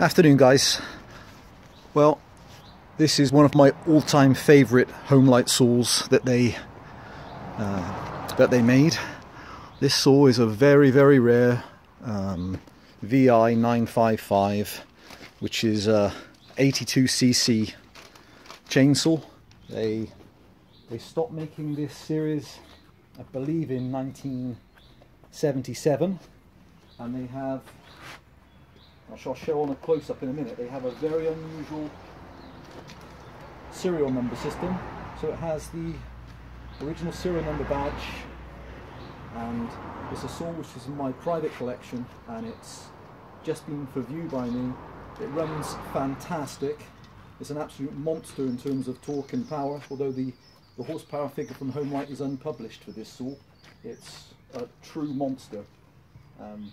Afternoon guys. Well, this is one of my all-time favourite Homelite saws that they uh, that they made. This saw is a very very rare um, VI 955 which is a 82cc chainsaw. They they stopped making this series I believe in 1977 and they have I shall show on a close-up in a minute. They have a very unusual serial number system. So it has the original serial number badge and it's a saw which is in my private collection and it's just been for view by me. It runs fantastic. It's an absolute monster in terms of torque and power, although the, the horsepower figure from Homelite is unpublished for this saw. It's a true monster. Um,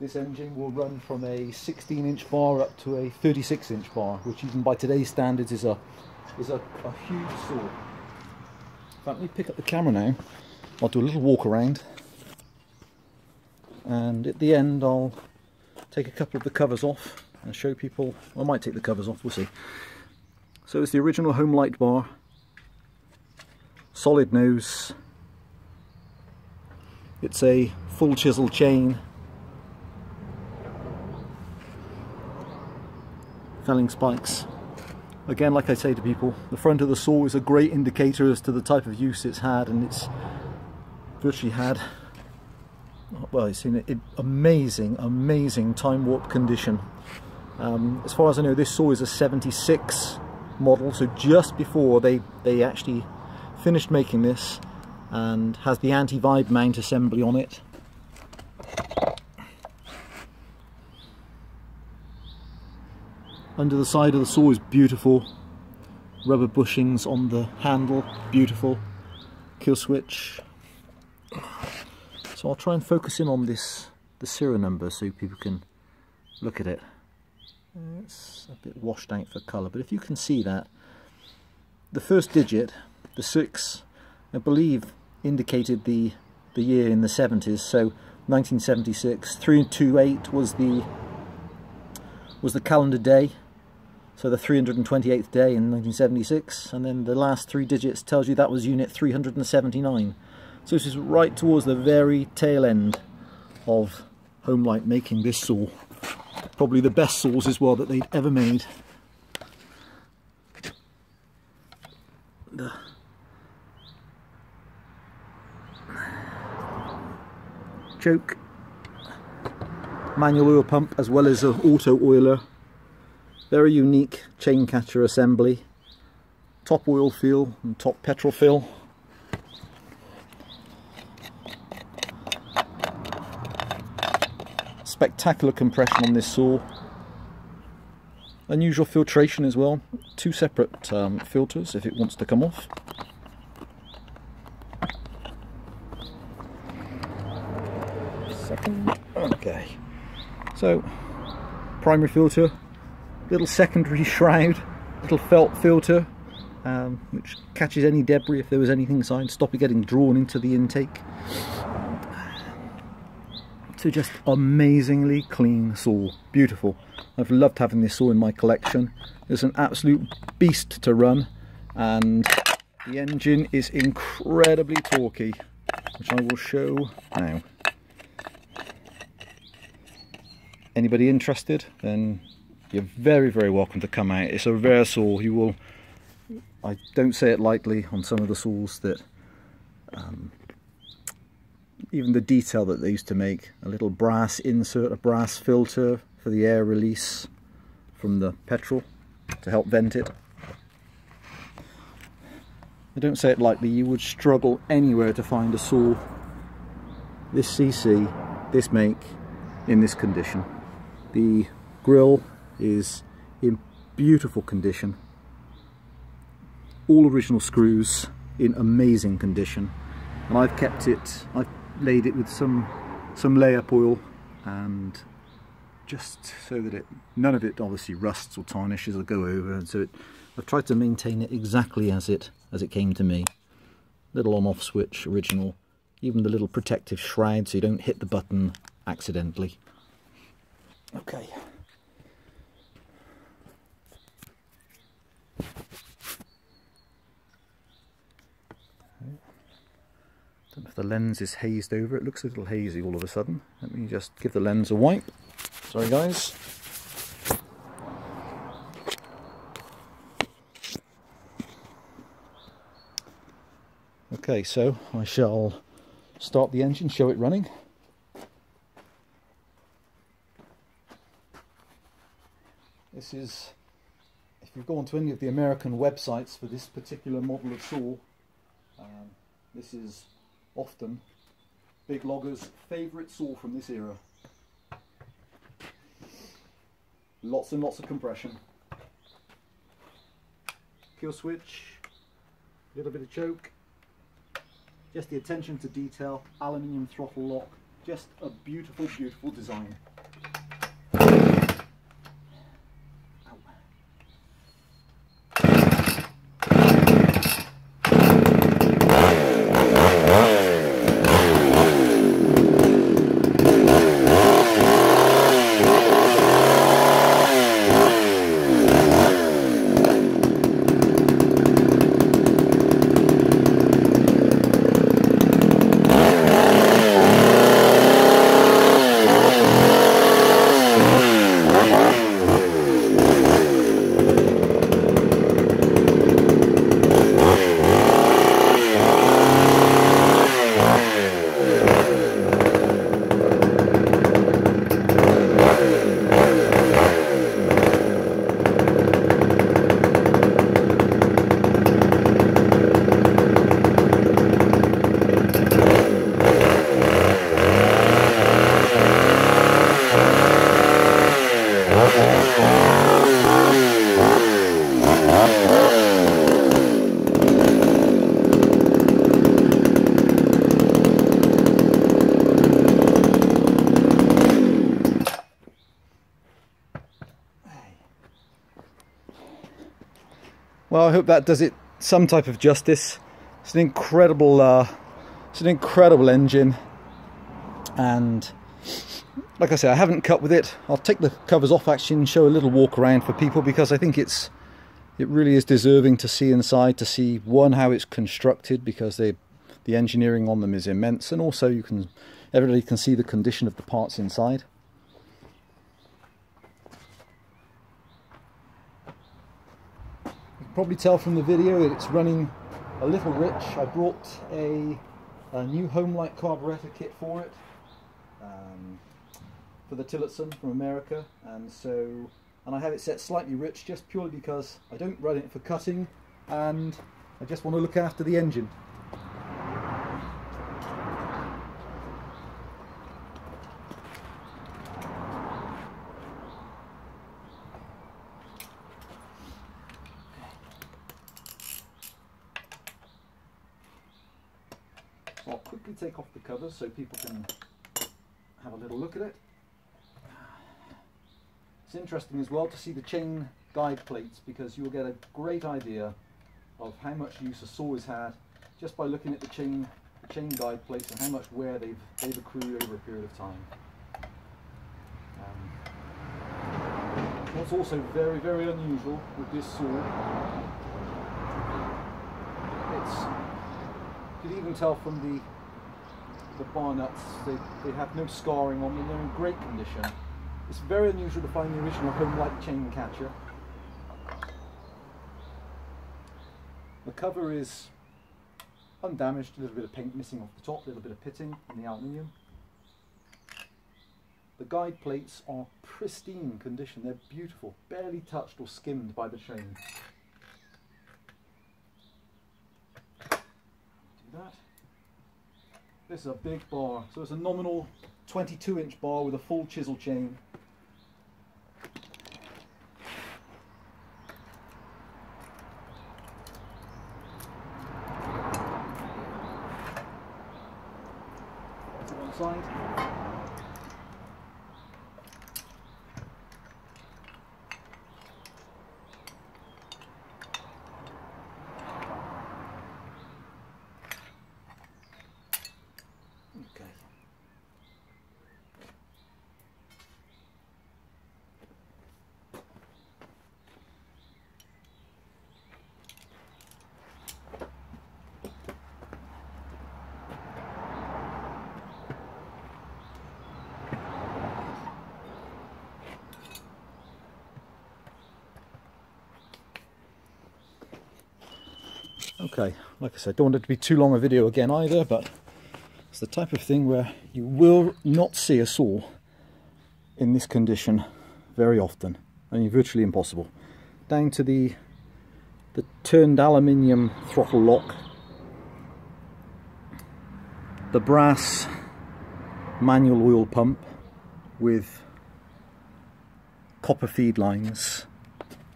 this engine will run from a 16 inch bar up to a 36 inch bar, which even by today's standards is a is a, a huge saw. Let me pick up the camera now. I'll do a little walk around. And at the end I'll take a couple of the covers off and show people, I might take the covers off, we'll see. So it's the original Homelite bar, solid nose, it's a full chisel chain felling spikes. Again, like I say to people, the front of the saw is a great indicator as to the type of use it's had and it's virtually had, well, it's in an amazing, amazing time warp condition. Um, as far as I know, this saw is a 76 model, so just before they, they actually finished making this and has the anti-vibe mount assembly on it Under the side of the saw is beautiful. Rubber bushings on the handle, beautiful. Kill switch. So I'll try and focus in on this, the serial number so people can look at it. It's a bit washed out for colour, but if you can see that, the first digit, the 6, I believe indicated the, the year in the 70s, so 1976. 328 was the was the calendar day so the 328th day in 1976, and then the last three digits tells you that was unit 379. So this is right towards the very tail end of Homelite making this saw. Probably the best saws as well that they'd ever made. The choke, manual oil pump as well as an auto oiler very unique chain catcher assembly. Top oil fill and top petrol fill. Spectacular compression on this saw. Unusual filtration as well. Two separate um, filters if it wants to come off. Second. Okay. So, primary filter, little secondary shroud, little felt filter, um, which catches any debris if there was anything inside, stop it getting drawn into the intake. So just amazingly clean saw, beautiful. I've loved having this saw in my collection. It's an absolute beast to run and the engine is incredibly torquey, which I will show now. Anybody interested? Then you're very, very welcome to come out. It's a rare saw. You will, I don't say it lightly on some of the saws that, um, even the detail that they used to make, a little brass insert, a brass filter for the air release from the petrol to help vent it. I don't say it lightly, you would struggle anywhere to find a saw this CC, this make, in this condition. The grill is in beautiful condition. All original screws in amazing condition. And I've kept it, I've laid it with some some layup oil and just so that it none of it obviously rusts or tarnishes or go over. And so it, I've tried to maintain it exactly as it as it came to me. Little on off switch original. Even the little protective shroud so you don't hit the button accidentally. Okay Don't know if the lens is hazed over, it looks a little hazy all of a sudden. Let me just give the lens a wipe. Sorry guys. Okay, so I shall start the engine, show it running. This is you go onto any of the American websites for this particular model of saw, um, this is often big loggers' favourite saw from this era. Lots and lots of compression. Kill switch, a little bit of choke, just the attention to detail, aluminium throttle lock, just a beautiful, beautiful design. Well, I hope that does it some type of justice. It's an incredible, uh, it's an incredible engine, and like I say, I haven't cut with it. I'll take the covers off actually and show a little walk around for people because I think it's, it really is deserving to see inside to see one how it's constructed because they, the engineering on them is immense, and also you can, everybody can see the condition of the parts inside. Probably tell from the video that it's running a little rich. I brought a, a new Homelite carburetor kit for it, um, for the Tillotson from America, and so and I have it set slightly rich just purely because I don't run it for cutting, and I just want to look after the engine. I'll quickly take off the covers so people can have a little look at it. It's interesting as well to see the chain guide plates because you'll get a great idea of how much use a saw has had just by looking at the chain the chain guide plates and how much wear they've, they've accrued over a period of time. Um, what's also very, very unusual with this saw, it's you can even tell from the the bar nuts, they, they have no scarring on them, they're in great condition. It's very unusual to find the original Homelite chain catcher. The cover is undamaged, a little bit of paint missing off the top, a little bit of pitting in the aluminium. The guide plates are pristine condition, they're beautiful, barely touched or skimmed by the chain. That. This is a big bar, so it's a nominal 22 inch bar with a full chisel chain. one side. Okay, like I said, don't want it to be too long a video again either, but it's the type of thing where you will not see a saw in this condition very often. I mean, virtually impossible. Down to the the turned aluminium throttle lock, the brass manual oil pump with copper feed lines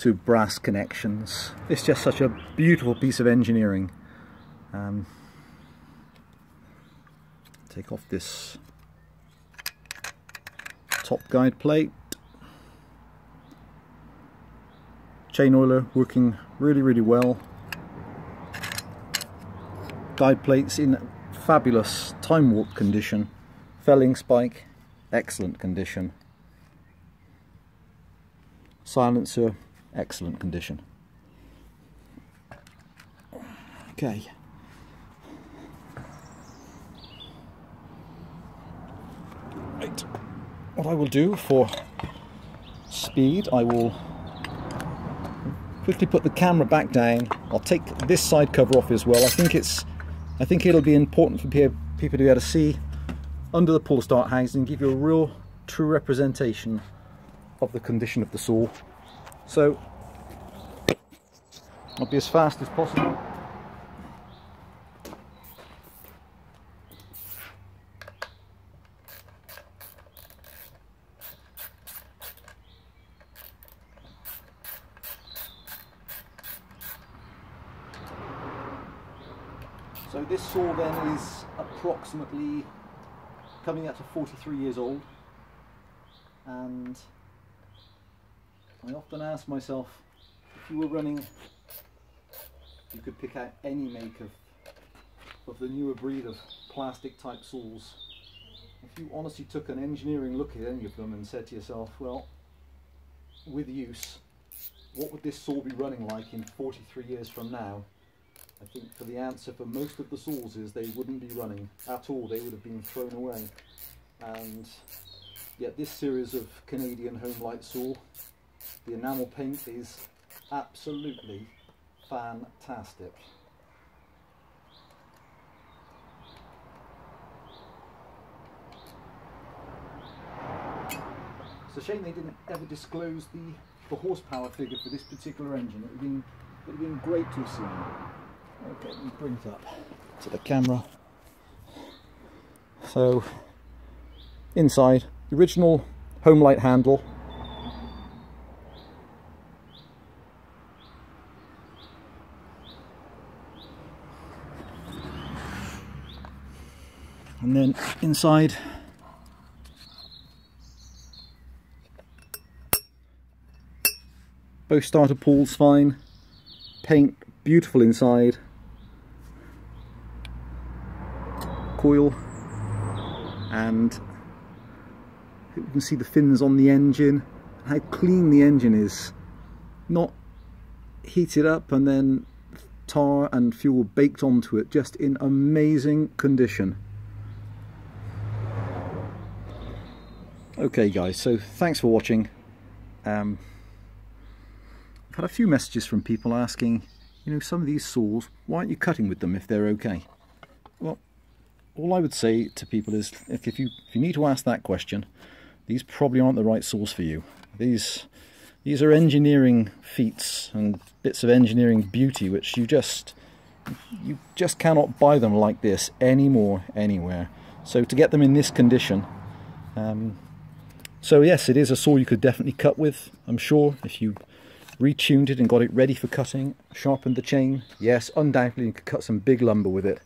to brass connections. It's just such a beautiful piece of engineering. Um, take off this top guide plate. Chain oiler working really really well. Guide plates in fabulous time warp condition. Felling spike, excellent condition. Silencer, excellent condition. Okay. Right. What I will do for speed, I will quickly put the camera back down. I'll take this side cover off as well. I think it's, I think it'll be important for people to be able to see under the pull start housing, and give you a real true representation of the condition of the saw. So I'll be as fast as possible. So this saw then is approximately coming up to 43 years old and I often ask myself if you were running you could pick out any make of of the newer breed of plastic type saws. If you honestly took an engineering look at any of them and said to yourself well with use what would this saw be running like in 43 years from now? I think for the answer for most of the saws is they wouldn't be running at all, they would have been thrown away. And yet this series of Canadian Homelite saw, the enamel paint is absolutely fantastic. It's a shame they didn't ever disclose the, the horsepower figure for this particular engine. It would have been, would have been great to have seen. Okay, let me bring it up to the camera. So, inside, the original Homelite handle. And then inside, both starter pulls fine, paint beautiful inside, coil. And you can see the fins on the engine. How clean the engine is. Not heated up and then tar and fuel baked onto it. Just in amazing condition okay guys so thanks for watching um, I've had a few messages from people asking you know some of these saws why aren't you cutting with them if they're okay well all I would say to people is if, if you if you need to ask that question, these probably aren't the right saws for you. These these are engineering feats and bits of engineering beauty which you just you just cannot buy them like this anymore anywhere. So to get them in this condition, um, so yes, it is a saw you could definitely cut with. I'm sure if you retuned it and got it ready for cutting, sharpened the chain, yes, undoubtedly you could cut some big lumber with it.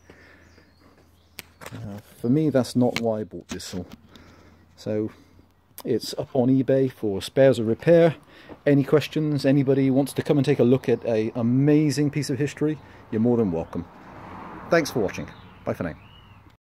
Uh, for me, that's not why I bought this saw. So it's up on eBay for spares or repair. Any questions, anybody wants to come and take a look at an amazing piece of history, you're more than welcome. Thanks for watching. Bye for now.